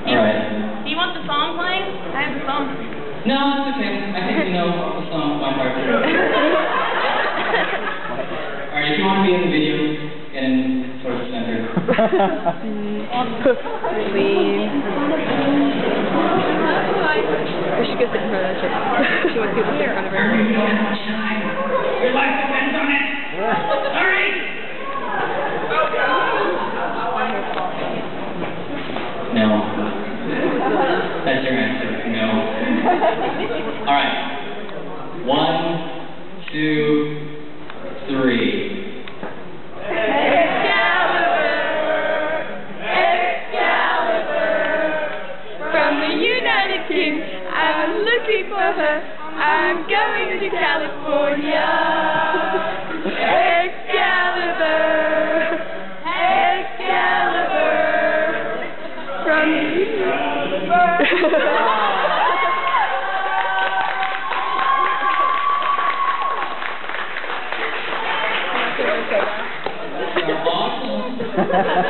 All right. Do you want the song playing? I have the song. No, it's okay. I think we know the song by heart. All right, if you want to be in the video, get in towards the center. Lean. Or she goes sit in front of the chair. She wants people to sit in front of her. Your life depends on it. Hurry! No. That's your answer. No. All right. One, two, three. From the United Kingdom, I'm looking for her. I'm going to California. Excalibur, Excalibur, from the You're awesome.